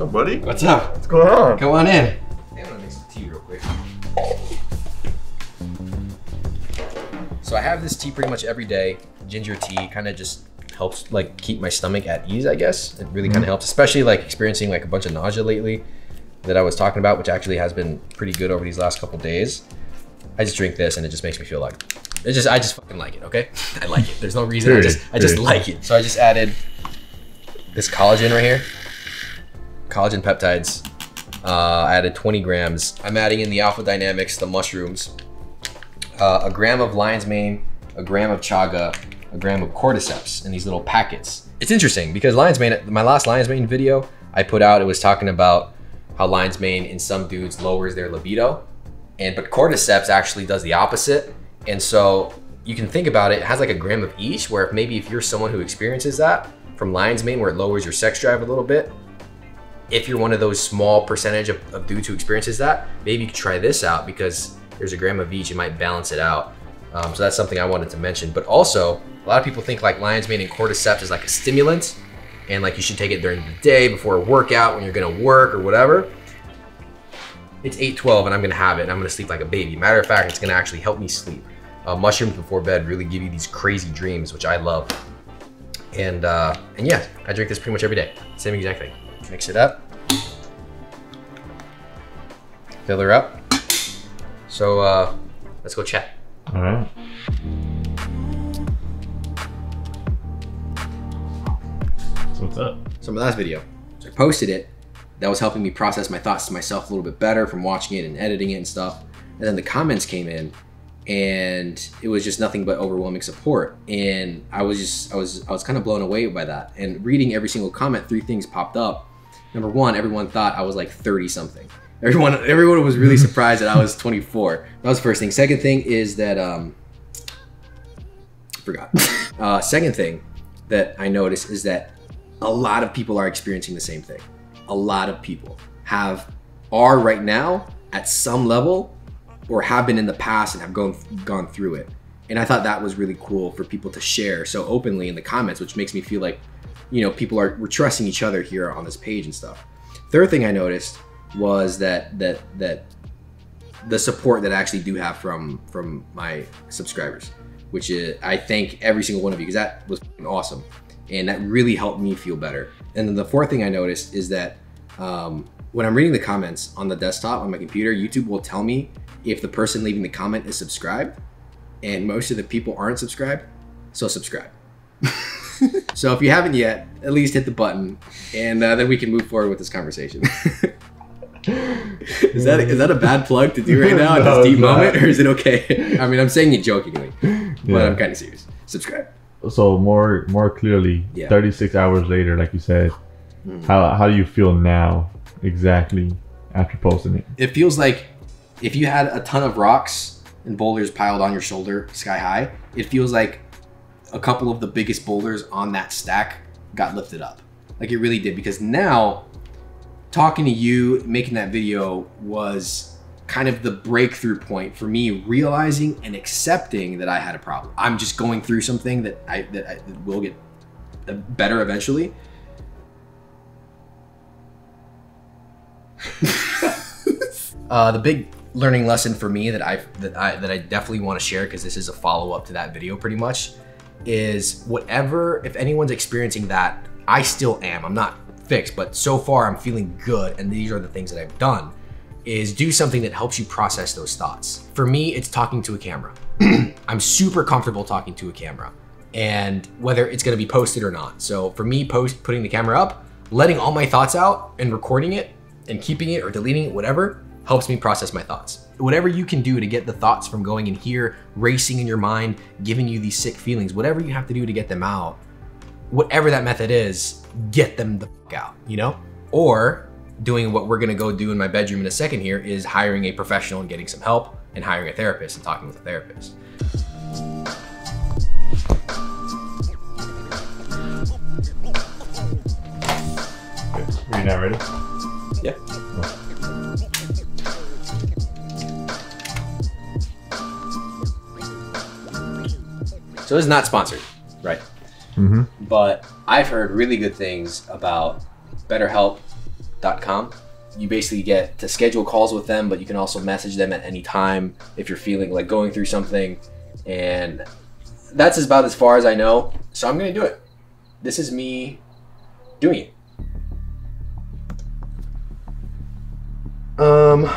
Oh, buddy. What's up? What's going on? Come on in. I'm gonna make some tea real quick. So I have this tea pretty much every day. Ginger tea kind of just helps like keep my stomach at ease, I guess. It really kind of mm-hmm. helps, especially like experiencing like a bunch of nausea lately that I was talking about, which actually has been pretty good over these last couple days. I just drink this and it just makes me feel like it just I just fucking like it, okay? I like it. There's no reason. I just I just Period. like it. So I just added this collagen right here. Collagen peptides. Uh, I added 20 grams. I'm adding in the Alpha Dynamics, the mushrooms, uh, a gram of lion's mane, a gram of chaga, a gram of cordyceps in these little packets. It's interesting because lion's mane, my last lion's mane video I put out, it was talking about how lion's mane in some dudes lowers their libido, and but cordyceps actually does the opposite. And so you can think about it, it has like a gram of each, where if maybe if you're someone who experiences that from lion's mane, where it lowers your sex drive a little bit, if you're one of those small percentage of, of dudes who experiences that, maybe you could try this out because there's a gram of each, it might balance it out. Um, so that's something I wanted to mention. But also, a lot of people think like lion's mane and cordyceps is like a stimulant, and like you should take it during the day before a workout when you're gonna work or whatever. It's 8:12 and I'm gonna have it and I'm gonna sleep like a baby. Matter of fact, it's gonna actually help me sleep. Uh, mushrooms before bed really give you these crazy dreams, which I love. And uh, and yeah, I drink this pretty much every day. Same exact thing. Mix it up. Fill her up. So uh, let's go chat. All right. So what's up? So my last video, so I posted it. That was helping me process my thoughts to myself a little bit better from watching it and editing it and stuff. And then the comments came in, and it was just nothing but overwhelming support. And I was just, I was, I was kind of blown away by that. And reading every single comment, three things popped up. Number one, everyone thought I was like 30 something. Everyone, everyone was really surprised that I was 24. That was the first thing. Second thing is that, um, forgot. Uh, second thing that I noticed is that a lot of people are experiencing the same thing. A lot of people have are right now at some level or have been in the past and have gone gone through it. And I thought that was really cool for people to share so openly in the comments, which makes me feel like, you know, people are we're trusting each other here on this page and stuff. Third thing I noticed was that that that the support that I actually do have from from my subscribers, which is I thank every single one of you because that was awesome, and that really helped me feel better. And then the fourth thing I noticed is that um, when I'm reading the comments on the desktop on my computer, YouTube will tell me if the person leaving the comment is subscribed, and most of the people aren't subscribed, so subscribe. so if you haven't yet, at least hit the button, and uh, then we can move forward with this conversation. is that is that a bad plug to do right now at No, this deep moment, or is it okay? I mean, I'm saying it jokingly, but Yeah. I'm kind of serious. Subscribe. So more more clearly, Yeah. 36 hours later, like you said, Hmm. how how do you feel now exactly after posting it? It feels like if you had a ton of rocks and boulders piled on your shoulder sky high, it feels like a couple of the biggest boulders on that stack got lifted up. Like it really did because now talking to you, making that video was kind of the breakthrough point for me realizing and accepting that I had a problem. I'm just going through something that I that, I, will get better eventually. Uh, the big learning lesson for me that I that I that I definitely want to share because this is a follow up to that video pretty much is whatever if anyone's experiencing that I still am I'm not fixed but so far I'm feeling good and these are the things that I've done is do something that helps you process those thoughts. For me it's talking to a camera. I'm super comfortable talking to a camera and whether it's going to be posted or not. So for me post putting the camera up, letting all my thoughts out and recording it and keeping it or deleting it whatever helps me process my thoughts. Whatever you can do to get the thoughts from going in here, racing in your mind, giving you these sick feelings, whatever you have to do to get them out, whatever that method is, get them the fuck out, you know? Or doing what we're gonna go do in my bedroom in a second here is hiring a professional and getting some help and hiring a therapist and talking with a therapist. Are you not ready? Yeah. So this is not sponsored, right? Mm-hmm. But I've heard really good things about BetterHelp com. You basically get to schedule calls with them, but you can also message them at any time if you're feeling like going through something. And that's about as far as I know. So I'm going to do it. This is me doing it. Um,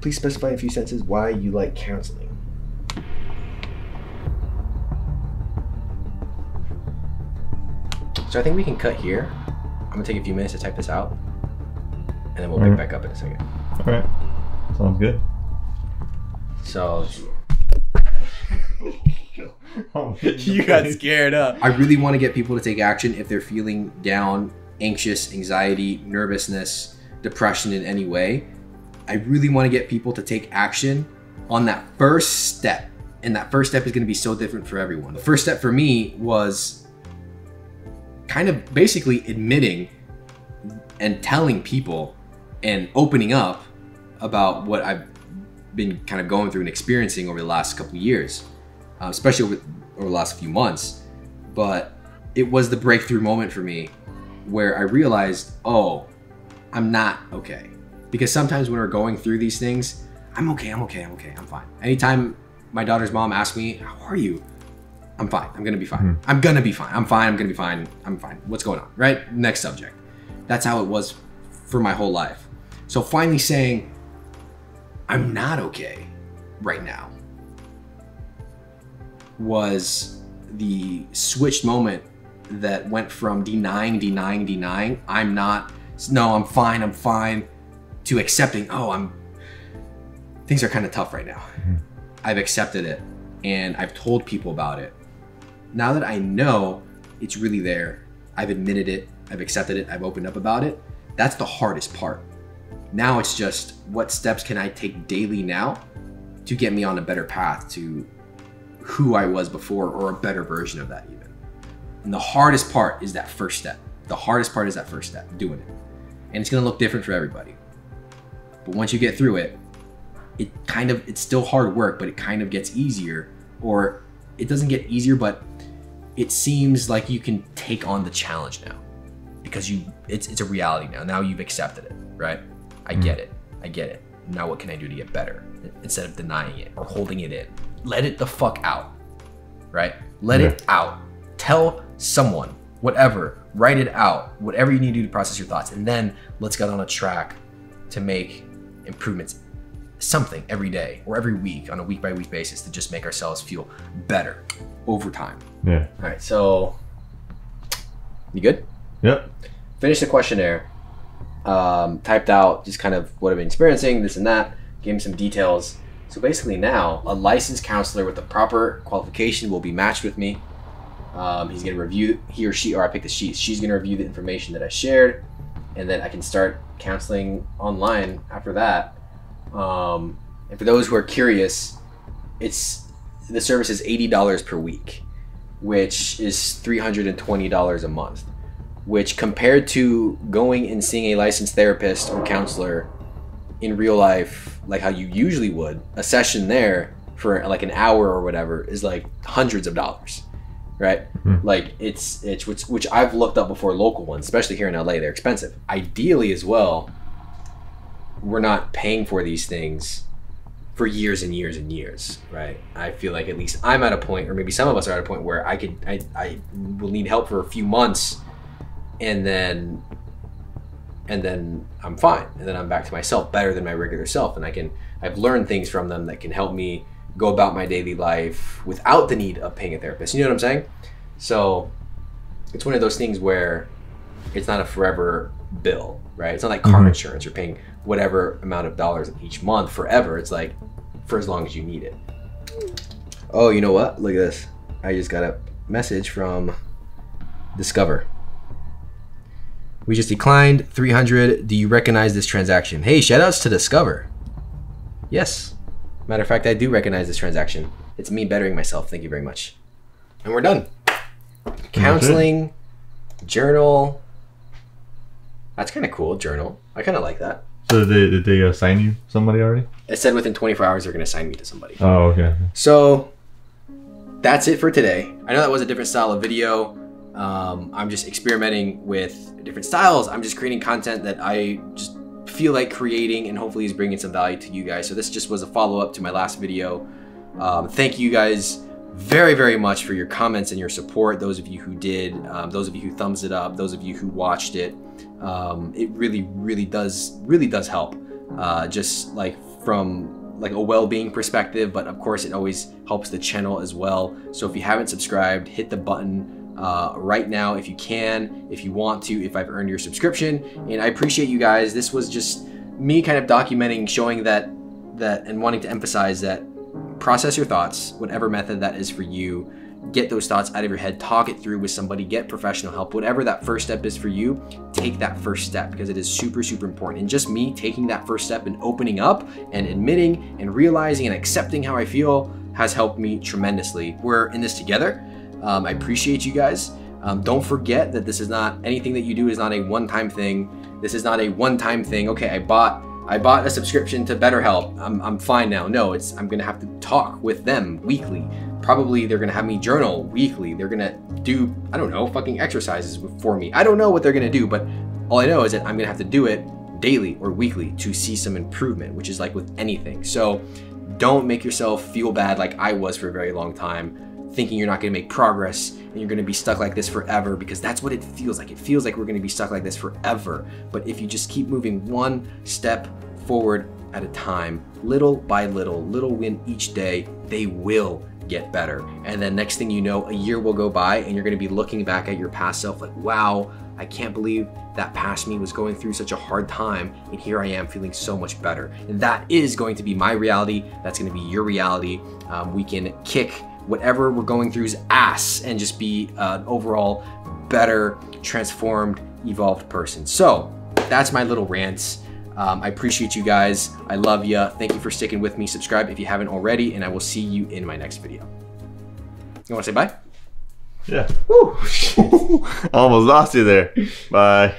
please specify in a few sentences why you like counseling. So I think we can cut here. I'm gonna take a few minutes to type this out, and then we'll pick Alright. back up in a second. All right. Sounds good. So oh, you got scared up. I really want to get people to take action if they're feeling down, anxious, anxiety, nervousness, depression in any way. I really want to get people to take action on that first step. And that first step is going to be so different for everyone. The first step for me was kind of basically admitting and telling people and opening up about what I've been kind of going through and experiencing over the last couple years, uh, especially over, over the last few months. But it was the breakthrough moment for me where I realized, oh, I'm not okay. Because sometimes when we're going through these things, I'm okay, I'm okay, I'm okay, I'm fine. Anytime my daughter's mom asks me, How are you? I'm fine. I'm gonna be fine. Mm-hmm. I'm gonna be fine. I'm fine. I'm gonna be fine. I'm fine. What's going on? Right? Next subject. That's how it was for my whole life. So finally saying, I'm not okay right now was the switched moment that went from denying, denying, denying, I'm not, no, I'm fine, I'm fine, to accepting, oh, I'm, things are kind of tough right now. Mm-hmm. I've accepted it and I've told people about it. Now that I know it's really there, I've admitted it, I've accepted it, I've opened up about it, that's the hardest part. Now it's just what steps can I take daily now to get me on a better path to who I was before or a better version of that, even. And the hardest part is that first step. The hardest part is that first step, doing it. And it's gonna look different for everybody. But once you get through it, it kind of it's still hard work, but it kind of gets easier. Or it doesn't get easier, but it seems like you can take on the challenge now. Because you it's it's a reality now. Now you've accepted it, right? I get mm. it. I get it. Now what can I do to get better? Instead of denying it or holding it in. Let it the fuck out. Right? Let it out. Tell someone, whatever, write it out, whatever you need to do to process your thoughts. And then let's get on a track to make improvements something every day or every week on a week by week basis to just make ourselves feel better over time. Yeah. All right, so you good? Yep. Finished the questionnaire, um, typed out just kind of what I've been experiencing, this and that, gave him some details. So basically, now a licensed counselor with the proper qualification will be matched with me. Um, he's going to review, he or she, or I pick the sheet. She's going to review the information that I shared, and then I can start counseling online after that. Um, and for those who are curious, it's the service is eighty dollars per week, which is three hundred and twenty dollars a month. Which compared to going and seeing a licensed therapist or counselor in real life, like how you usually would, a session there for like an hour or whatever is like hundreds of dollars, right? Like it's it's which which I've looked up before local ones, especially here in LA, they're expensive. Ideally, as well, we're not paying for these things for years and years and years, right? I feel like at least I'm at a point, or maybe some of us are at a point where I could, I, I will need help for a few months, and then, and then I'm fine, and then I'm back to myself, better than my regular self, and I can, I've learned things from them that can help me go about my daily life without the need of paying a therapist. You know what I'm saying? So, it's one of those things where it's not a forever bill, right? It's not like car Mhm. insurance. You're paying whatever amount of dollars each month forever. It's like for as long as you need it. Oh, you know what? Look at this. I just got a message from Discover. We just declined 300. Do you recognize this transaction? Hey, shout outs to Discover. Yes. Matter of fact, I do recognize this transaction. It's me bettering myself. Thank you very much. And we're done. Counseling, journal. That's kind of cool, journal. I kind of like that. So did they, did they assign you somebody already? It said within 24 hours they're going to assign me to somebody. Oh, okay. So that's it for today. I know that was a different style of video. Um, I'm just experimenting with different styles. I'm just creating content that I just feel like creating and hopefully is bringing some value to you guys. So this just was a follow up to my last video. Um, thank you guys very, very much for your comments and your support. Those of you who did, um, those of you who thumbs it up, those of you who watched it. Um, it really, really does, really does help. Uh, just like from like a well-being perspective, but of course it always helps the channel as well. So if you haven't subscribed, hit the button uh, right now if you can, if you want to, if I've earned your subscription. And I appreciate you guys. This was just me kind of documenting, showing that that and wanting to emphasize that process your thoughts, whatever method that is for you. Get those thoughts out of your head, talk it through with somebody, get professional help. Whatever that first step is for you, take that first step because it is super, super important. And just me taking that first step and opening up and admitting and realizing and accepting how I feel has helped me tremendously. We're in this together. Um, I appreciate you guys. Um, don't forget that this is not anything that you do is not a one-time thing. This is not a one-time thing. Okay, I bought I bought a subscription to BetterHelp. I'm, I'm fine now. No, it's I'm gonna have to talk with them weekly. Probably they're gonna have me journal weekly. They're gonna do I don't know fucking exercises for me. I don't know what they're gonna do, but all I know is that I'm gonna have to do it daily or weekly to see some improvement, which is like with anything. So don't make yourself feel bad like I was for a very long time thinking you're not going to make progress and you're going to be stuck like this forever because that's what it feels like. It feels like we're going to be stuck like this forever. But if you just keep moving one step forward at a time, little by little, little win each day, they will get better. And then next thing you know, a year will go by and you're going to be looking back at your past self like, wow, I can't believe that past me was going through such a hard time and here I am feeling so much better. And that is going to be my reality. That's going to be your reality. Um, we can kick whatever we're going through's ass and just be an overall better, transformed, evolved person. So that's my little rants. Um, I appreciate you guys. I love you. Thank you for sticking with me. Subscribe if you haven't already, and I will see you in my next video. You want to say bye? Yeah. Woo! Almost lost you there. Bye.